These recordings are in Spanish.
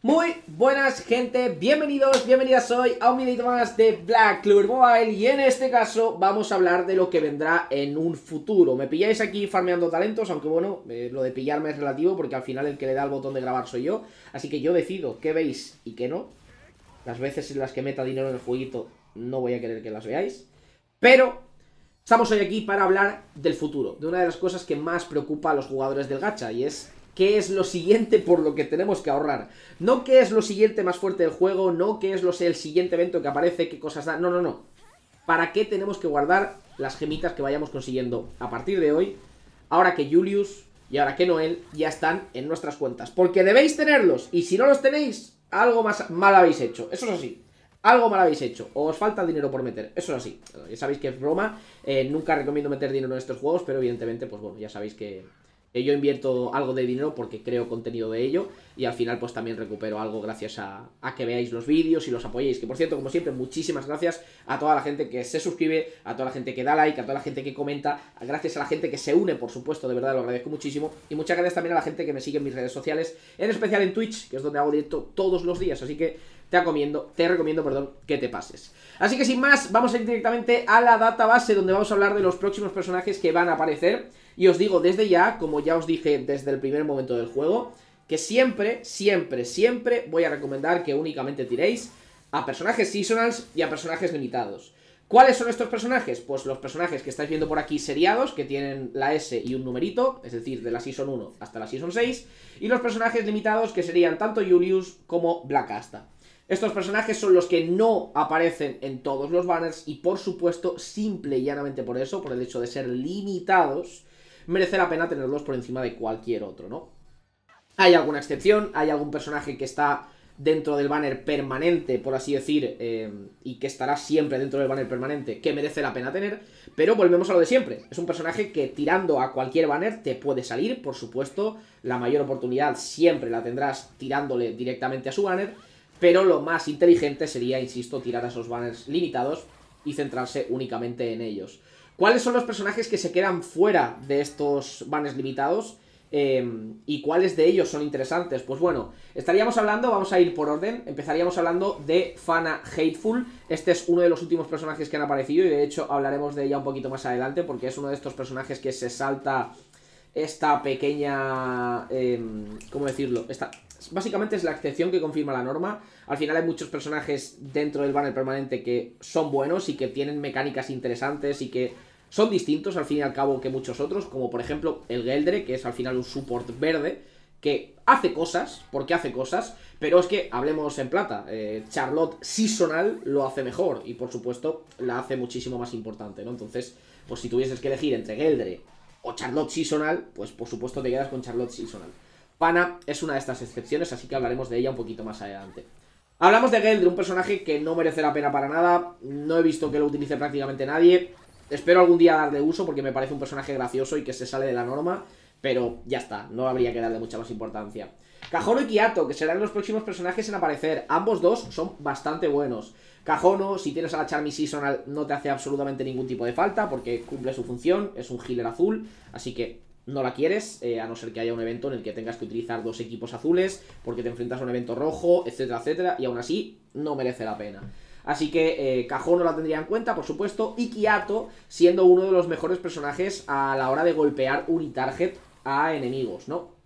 Muy buenas gente, bienvenidos, bienvenidas hoy a un videito más de Black Clover Mobile y en este caso vamos a hablar de lo que vendrá en un futuro. Me pilláis aquí farmeando talentos, aunque bueno, eh, lo de pillarme es relativo porque al final el que le da el botón de grabar soy yo, así que yo decido qué veis y qué no. Las veces en las que meta dinero en el jueguito no voy a querer que las veáis, pero estamos hoy aquí para hablar del futuro, de una de las cosas que más preocupa a los jugadores del gacha y es qué es lo siguiente por lo que tenemos que ahorrar. No qué es lo siguiente más fuerte del juego, no qué es lo, el siguiente evento que aparece, qué cosas da. No, no, no. ¿Para qué tenemos que guardar las gemitas que vayamos consiguiendo a partir de hoy? Ahora que Julius y ahora que Noel ya están en nuestras cuentas. Porque debéis tenerlos. Y si no los tenéis, algo más mal habéis hecho. Eso es así. Algo mal habéis hecho, o os falta dinero por meter, eso es así. Ya sabéis que es broma, eh, nunca recomiendo meter dinero en estos juegos, pero evidentemente, pues bueno, ya sabéis que, yo invierto algo de dinero porque creo contenido de ello y al final pues también recupero algo gracias a, que veáis los vídeos y los apoyéis. Que por cierto, como siempre, muchísimas gracias a toda la gente que se suscribe, a toda la gente que da like, a toda la gente que comenta, gracias a la gente que se une, por supuesto, de verdad lo agradezco muchísimo. Y muchas gracias también a la gente que me sigue en mis redes sociales, en especial en Twitch, que es donde hago directo todos los días. Así que te recomiendo, te recomiendo, perdón, que te pases. Así que sin más, vamos a ir directamente a la database donde vamos a hablar de los próximos personajes que van a aparecer. Y os digo desde ya, como ya os dije desde el primer momento del juego, que siempre, siempre, siempre voy a recomendar que únicamente tiréis a personajes seasonals y a personajes limitados. ¿Cuáles son estos personajes? Pues los personajes que estáis viendo por aquí seriados, que tienen la S y un numerito, es decir, de la Season 1 hasta la Season 6, y los personajes limitados que serían tanto Julius como Black Asta. Estos personajes son los que no aparecen en todos los banners y por supuesto, simple y llanamente por eso, por el hecho de ser limitados, merece la pena tenerlos por encima de cualquier otro, ¿no? Hay alguna excepción, hay algún personaje que está dentro del banner permanente, por así decir, eh, y que estará siempre dentro del banner permanente, que merece la pena tener, pero volvemos a lo de siempre. Es un personaje que tirando a cualquier banner te puede salir, por supuesto, la mayor oportunidad siempre la tendrás tirándole directamente a su banner, pero lo más inteligente sería, insisto, tirar a esos banners limitados y centrarse únicamente en ellos. ¿Cuáles son los personajes que se quedan fuera de estos banners limitados? Em, ¿Y cuáles de ellos son interesantes? Pues bueno, estaríamos hablando, vamos a ir por orden, empezaríamos hablando de Fana Hateful. Este es uno de los últimos personajes que han aparecido y de hecho hablaremos de ella un poquito más adelante porque es uno de estos personajes que se salta esta pequeña... Em, ¿Cómo decirlo? Esta, básicamente es la excepción que confirma la norma. Al final hay muchos personajes dentro del banner permanente que son buenos y que tienen mecánicas interesantes y que son distintos al fin y al cabo que muchos otros, como por ejemplo el Geldre, que es al final un support verde, que hace cosas, porque hace cosas, pero es que, hablemos en plata, eh, Charlotte Seasonal lo hace mejor y por supuesto la hace muchísimo más importante, ¿no? Entonces, pues si tuvieses que elegir entre Geldre o Charlotte Seasonal, pues por supuesto te quedas con Charlotte Seasonal. Pana es una de estas excepciones, así que hablaremos de ella un poquito más adelante. Hablamos de Geldre, un personaje que no merece la pena para nada, no he visto que lo utilice prácticamente nadie, Espero algún día darle uso porque me parece un personaje gracioso y que se sale de la norma, pero ya está, no habría que darle mucha más importancia. Cajono y Kiato, que serán los próximos personajes en aparecer. Ambos dos son bastante buenos. Cajono, si tienes a la Charmy Seasonal, no te hace absolutamente ningún tipo de falta porque cumple su función, es un healer azul, así que no la quieres, eh, a no ser que haya un evento en el que tengas que utilizar dos equipos azules porque te enfrentas a un evento rojo, etcétera, etcétera, y aún así no merece la pena. Así que eh, Cajón no la tendría en cuenta, por supuesto. Y Kiato siendo uno de los mejores personajes a la hora de golpear unitarget a enemigos, ¿no?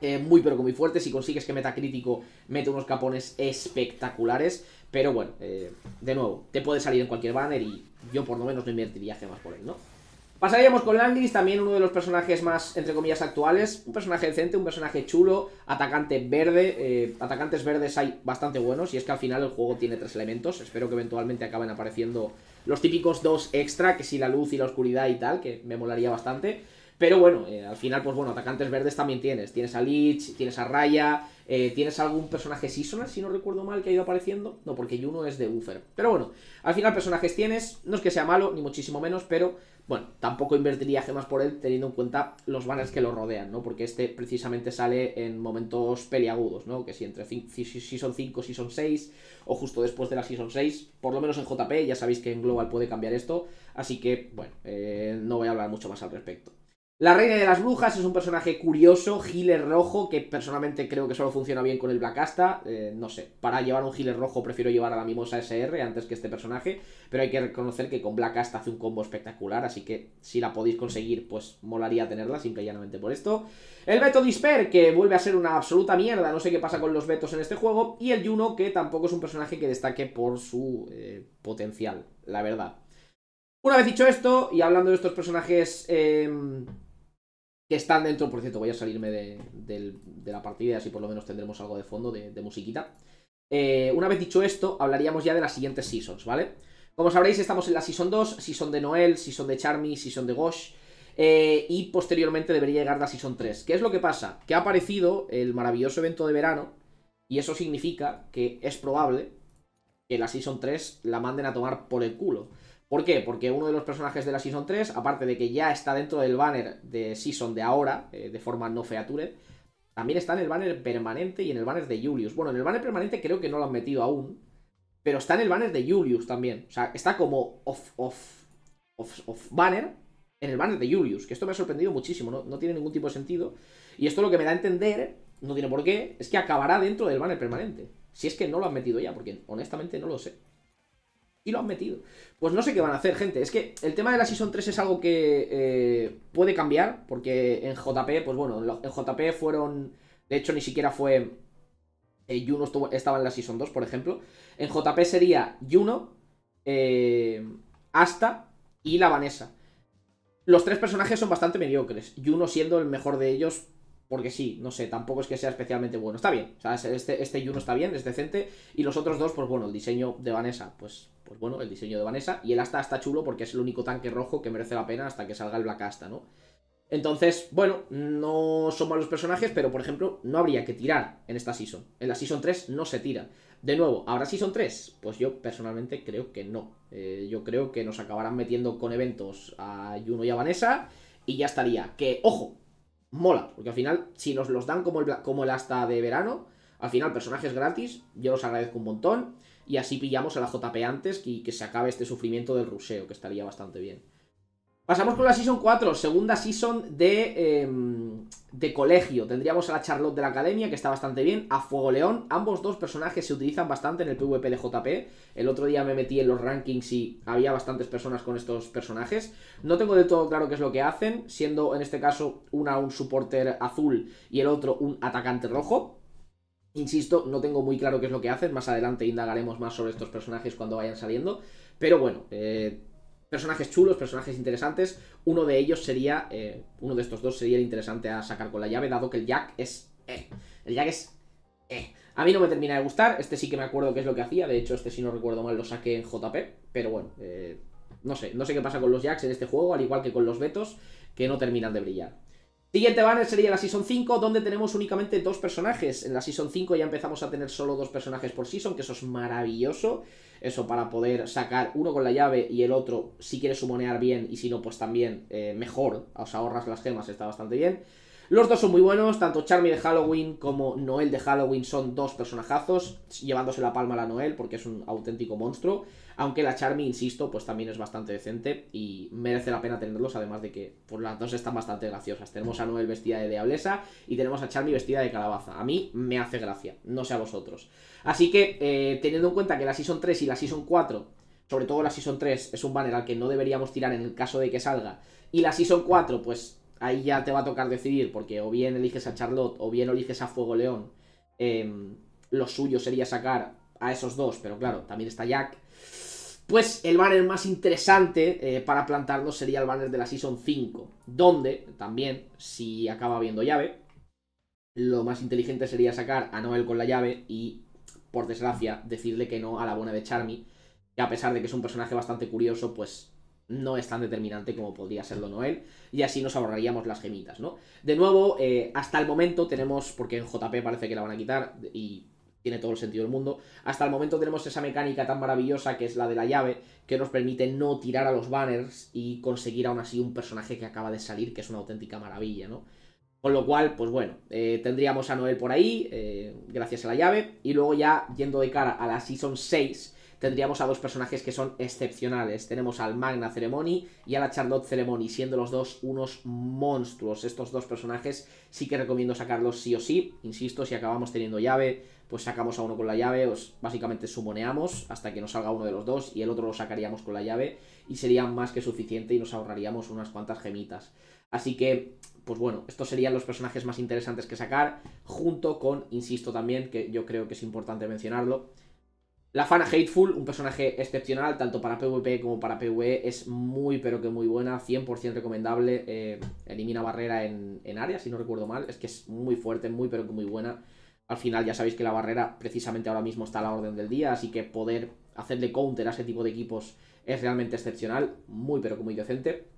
Eh, muy pero que muy fuerte. Si consigues que meta crítico, mete unos capones espectaculares. Pero bueno, de nuevo, te puede salir en cualquier banner y yo por lo menos no invertiría gemas por él, ¿no? Pasaríamos con Langris, también uno de los personajes más, entre comillas, actuales. Un personaje decente, un personaje chulo, atacante verde. Eh, atacantes verdes hay bastante buenos y es que al final el juego tiene tres elementos. Espero que eventualmente acaben apareciendo los típicos dos extra, que si la luz y la oscuridad y tal, que me molaría bastante. Pero bueno, eh, al final, pues bueno, atacantes verdes también tienes. Tienes a Lich, tienes a Raya, eh, tienes algún personaje seasonal, si no recuerdo mal, que ha ido apareciendo. No, porque Juno es de Ufer. Pero bueno, al final personajes tienes, no es que sea malo, ni muchísimo menos, pero bueno, tampoco invertiría gemas por él teniendo en cuenta los banners que lo rodean, ¿no? Porque este precisamente sale en momentos peliagudos, ¿no? Que si entre Season 5, Season 6 o justo después de la Season 6, por lo menos en JP, ya sabéis que en Global puede cambiar esto, así que, bueno, eh, no voy a hablar mucho más al respecto. La Reina de las Brujas es un personaje curioso, healer rojo, que personalmente creo que solo funciona bien con el Black Asta. Eh, no sé, para llevar un healer rojo prefiero llevar a la Mimosa SR antes que este personaje, pero hay que reconocer que con Black Asta hace un combo espectacular, así que si la podéis conseguir, pues molaría tenerla, simple y llanamente por esto. El Beto Disper, que vuelve a ser una absoluta mierda, no sé qué pasa con los Betos en este juego, y el Juno, que tampoco es un personaje que destaque por su eh, potencial, la verdad. Una vez dicho esto, y hablando de estos personajes... Em, que están dentro, por cierto, voy a salirme de, la partida así por lo menos tendremos algo de fondo, de, musiquita. Eh, una vez dicho esto, hablaríamos ya de las siguientes seasons, ¿vale? Como sabréis, estamos en la Season 2, Season de Noel, Season de Charmy, Season de Gosh, eh, y posteriormente debería llegar la Season 3. ¿Qué es lo que pasa? Que ha aparecido el maravilloso evento de verano, y eso significa que es probable que la Season 3 la manden a tomar por el culo. ¿Por qué? Porque uno de los personajes de la Season 3, aparte de que ya está dentro del banner de Season de ahora, eh, de forma no featured, también está en el banner permanente y en el banner de Julius. Bueno, en el banner permanente creo que no lo han metido aún, pero está en el banner de Julius también. O sea, está como off, off, off, banner en el banner de Julius, que esto me ha sorprendido muchísimo, ¿no? no tiene ningún tipo de sentido. Y esto lo que me da a entender, no tiene por qué, es que acabará dentro del banner permanente. Si es que no lo han metido ya, porque honestamente no lo sé y lo han metido. Pues no sé qué van a hacer, gente. Es que el tema de la Season 3 es algo que eh, puede cambiar, porque en JP, pues bueno, en JP fueron... De hecho, ni siquiera fue... Eh, Juno estaba en la Season 2, por ejemplo. En JP sería Juno, eh, Asta y la Vanessa. Los tres personajes son bastante mediocres. Juno siendo el mejor de ellos porque sí, no sé, tampoco es que sea especialmente bueno. Está bien, o sea, este, este Juno está bien, es decente. Y los otros dos, pues bueno, el diseño de Vanessa, pues, pues bueno, el diseño de Vanessa. Y el Asta está chulo porque es el único tanque rojo que merece la pena hasta que salga el Black Asta, ¿no? Entonces, bueno, no son malos personajes, pero por ejemplo, no habría que tirar en esta season. En la season 3 no se tira. De nuevo, ¿habrá season 3? Pues yo personalmente creo que no. Eh, yo creo que nos acabarán metiendo con eventos a Juno y a Vanessa y ya estaría. Que, ojo, mola, porque al final, si nos los dan como el, como el hasta de verano, al final personajes gratis, yo los agradezco un montón, y así pillamos a la JP antes y que se acabe este sufrimiento del ruseo, que estaría bastante bien. Pasamos con la Season 4, segunda Season de, em, de colegio. Tendríamos a la Charlotte de la Academia, que está bastante bien, a Fuego León. Ambos dos personajes se utilizan bastante en el PvP de JP. El otro día me metí en los rankings y había bastantes personas con estos personajes. No tengo del todo claro qué es lo que hacen, siendo en este caso una un supporter azul y el otro un atacante rojo. Insisto, no tengo muy claro qué es lo que hacen. Más adelante indagaremos más sobre estos personajes cuando vayan saliendo. Pero bueno, eh personajes chulos, personajes interesantes. Uno de ellos sería, eh, uno de estos dos sería el interesante a sacar con la llave, dado que el Jack es... Eh, el Jack es... Eh. A mí no me termina de gustar, este sí que me acuerdo qué es lo que hacía, de hecho este si no recuerdo mal lo saqué en JP, pero bueno, eh, no sé, no sé qué pasa con los Jacks en este juego, al igual que con los Betos, que no terminan de brillar. Siguiente banner sería la Season 5, donde tenemos únicamente dos personajes. En la Season 5 ya empezamos a tener solo dos personajes por Season, que eso es maravilloso. Eso para poder sacar uno con la llave y el otro, si quieres sumonear bien y si no, pues también eh, mejor. Os ahorras las gemas, está bastante bien. Los dos son muy buenos, tanto Charmy de Halloween como Noel de Halloween son dos personajazos, llevándose la palma a la Noel porque es un auténtico monstruo. Aunque la Charmy, insisto, pues también es bastante decente y merece la pena tenerlos, además de que pues, las dos están bastante graciosas. Tenemos a Noel vestida de diablesa y tenemos a Charmy vestida de calabaza. A mí me hace gracia, no sé a vosotros. Así que, eh, teniendo en cuenta que la Season 3 y la Season 4, sobre todo la Season 3, es un banner al que no deberíamos tirar en el caso de que salga, y la Season 4, pues ahí ya te va a tocar decidir, porque o bien eliges a Charlotte o bien eliges a Fuego León. Em, lo suyo sería sacar a esos dos, pero claro, también está Jack. Pues el banner más interesante eh, para plantarnos sería el banner de la Season 5, donde también, si acaba habiendo llave, lo más inteligente sería sacar a Noel con la llave y, por desgracia, decirle que no a la buena de Charmy, que a pesar de que es un personaje bastante curioso, pues no es tan determinante como podría serlo Noel, y así nos ahorraríamos las gemitas, ¿no? De nuevo, eh, hasta el momento tenemos, porque en JP parece que la van a quitar, y tiene todo el sentido del mundo, hasta el momento tenemos esa mecánica tan maravillosa que es la de la llave, que nos permite no tirar a los banners y conseguir aún así un personaje que acaba de salir, que es una auténtica maravilla, ¿no? Con lo cual, pues bueno, eh, tendríamos a Noel por ahí, eh, gracias a la llave, y luego ya yendo de cara a la Season 6, tendríamos a dos personajes que son excepcionales. Tenemos al Magna Ceremony y a la Charlotte Ceremony, siendo los dos unos monstruos. Estos dos personajes sí que recomiendo sacarlos sí o sí. Insisto, si acabamos teniendo llave, pues sacamos a uno con la llave, os básicamente sumoneamos hasta que nos salga uno de los dos y el otro lo sacaríamos con la llave y sería más que suficiente y nos ahorraríamos unas cuantas gemitas. Así que, pues bueno, estos serían los personajes más interesantes que sacar, junto con, insisto también, que yo creo que es importante mencionarlo, la Fana Hateful, un personaje excepcional, tanto para PvP como para PvE, es muy pero que muy buena, 100% recomendable, eh, elimina barrera en, en área, si no recuerdo mal, es que es muy fuerte, muy pero que muy buena. Al final ya sabéis que la barrera precisamente ahora mismo está a la orden del día, así que poder hacerle counter a ese tipo de equipos es realmente excepcional, muy pero que muy decente.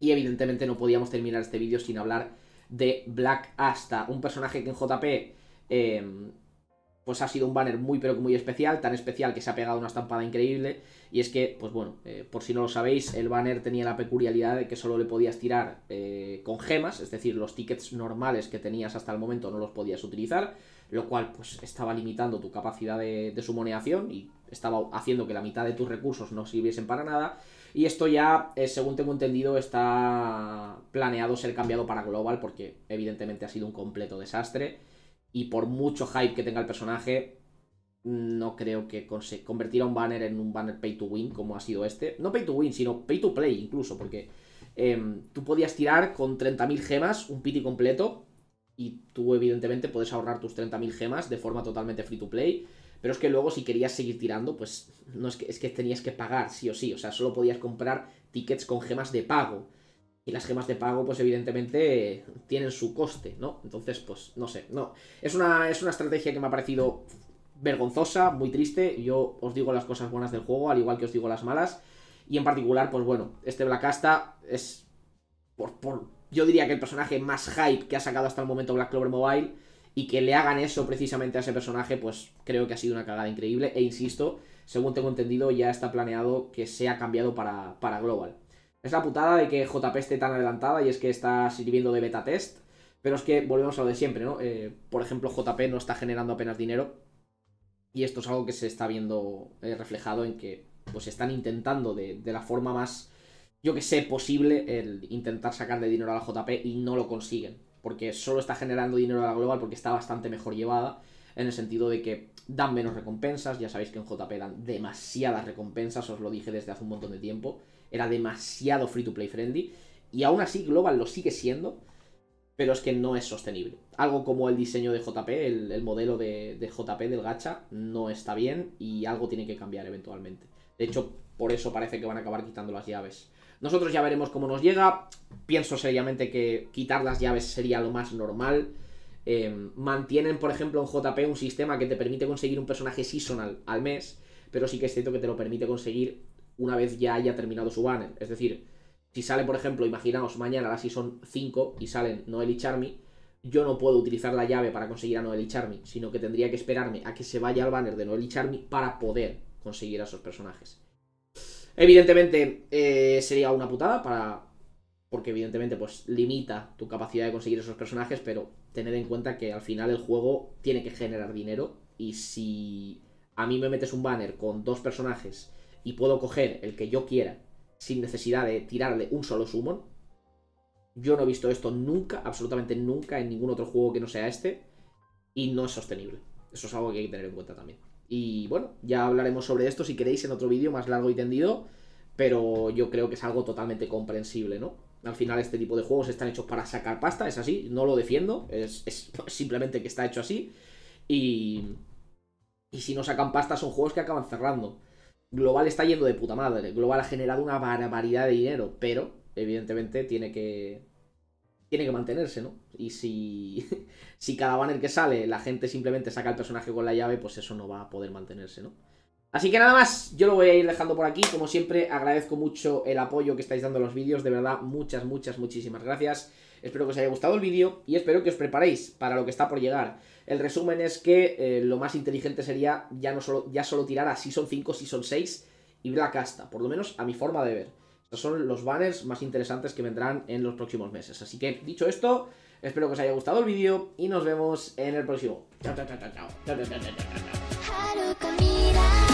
Y evidentemente no podíamos terminar este vídeo sin hablar de Black Asta, un personaje que en JP eh, pues ha sido un banner muy pero muy especial, tan especial que se ha pegado una estampada increíble. Y es que, pues bueno, eh, por si no lo sabéis, el banner tenía la peculiaridad de que solo le podías tirar eh, con gemas, es decir, los tickets normales que tenías hasta el momento no los podías utilizar, lo cual pues estaba limitando tu capacidad de, de sumoneación y estaba haciendo que la mitad de tus recursos no sirviesen para nada. Y esto ya, eh, según tengo entendido, está planeado ser cambiado para Global porque evidentemente ha sido un completo desastre. Y por mucho hype que tenga el personaje, no creo que convertir a un banner en un banner pay to win como ha sido este. No pay to win, sino pay to play incluso, porque em, tú podías tirar con 30.000 gemas un pity completo y tú evidentemente puedes ahorrar tus 30.000 gemas de forma totalmente free to play. Pero es que luego si querías seguir tirando, pues no es que, es que tenías que pagar sí o sí. O sea, solo podías comprar tickets con gemas de pago. Y las gemas de pago, pues evidentemente tienen su coste, ¿no? Entonces, pues no sé, no. Es una, es una estrategia que me ha parecido vergonzosa, muy triste. Yo os digo las cosas buenas del juego, al igual que os digo las malas. Y en particular, pues bueno, este Black Asta es, por, por, yo diría que el personaje más hype que ha sacado hasta el momento Black Clover Mobile. Y que le hagan eso precisamente a ese personaje, pues creo que ha sido una cagada increíble. E insisto, según tengo entendido, ya está planeado que sea cambiado para, para Global. Es la putada de que JP esté tan adelantada y es que está sirviendo de beta test. Pero es que volvemos a lo de siempre, ¿no? Eh, por ejemplo, JP no está generando apenas dinero. Y esto es algo que se está viendo eh, reflejado en que pues están intentando de, la forma más, yo que sé, posible el intentar sacarle dinero a la JP y no lo consiguen. Porque solo está generando dinero a la global porque está bastante mejor llevada. En el sentido de que dan menos recompensas. Ya sabéis que en JP dan demasiadas recompensas. Os lo dije desde hace un montón de tiempo era demasiado free to play friendly. Y aún así Global lo sigue siendo, pero es que no es sostenible. Algo como el diseño de JP, el, modelo de, JP del gacha, no está bien y algo tiene que cambiar eventualmente. De hecho, por eso parece que van a acabar quitando las llaves. Nosotros ya veremos cómo nos llega. Pienso seriamente que quitar las llaves sería lo más normal. Eh, mantienen, por ejemplo, en JP un sistema que te permite conseguir un personaje seasonal al mes, pero sí que es cierto que te lo permite conseguir una vez ya haya terminado su banner. Es decir, si sale, por ejemplo, imaginaos mañana la Season 5 y salen Noel y Charmy, yo no puedo utilizar la llave para conseguir a Noel y Charmy, sino que tendría que esperarme a que se vaya al banner de Noel y Charmy para poder conseguir a esos personajes. Evidentemente eh, sería una putada para... Porque evidentemente pues limita tu capacidad de conseguir esos personajes, pero tened en cuenta que al final el juego tiene que generar dinero y si a mí me metes un banner con dos personajes y puedo coger el que yo quiera sin necesidad de tirarle un solo summon. Yo no he visto esto nunca, absolutamente nunca, en ningún otro juego que no sea este. Y no es sostenible. Eso es algo que hay que tener en cuenta también. Y bueno, ya hablaremos sobre esto si queréis en otro vídeo más largo y tendido. Pero yo creo que es algo totalmente comprensible, ¿no? Al final este tipo de juegos están hechos para sacar pasta, es así, no lo defiendo, es, es simplemente que está hecho así. Y, y si no sacan pasta son juegos que acaban cerrando. Global está yendo de puta madre. Global ha generado una barbaridad de dinero, pero evidentemente tiene que tiene que mantenerse, ¿no? Y si, si cada banner que sale la gente simplemente saca el personaje con la llave, pues eso no va a poder mantenerse, ¿no? Así que nada más, yo lo voy a ir dejando por aquí. Como siempre, agradezco mucho el apoyo que estáis dando a los vídeos. De verdad, muchas, muchas, muchísimas gracias. Espero que os haya gustado el vídeo y espero que os preparéis para lo que está por llegar. El resumen es que eh, lo más inteligente sería ya no solo, ya solo tirar a Season 5, Season 6 y Black Asta, por lo menos a mi forma de ver. Estos son los banners más interesantes que vendrán en los próximos meses. Así que, dicho esto, espero que os haya gustado el vídeo y nos vemos en el próximo. chao, chao, chao, chao. chao, chao, chao, chao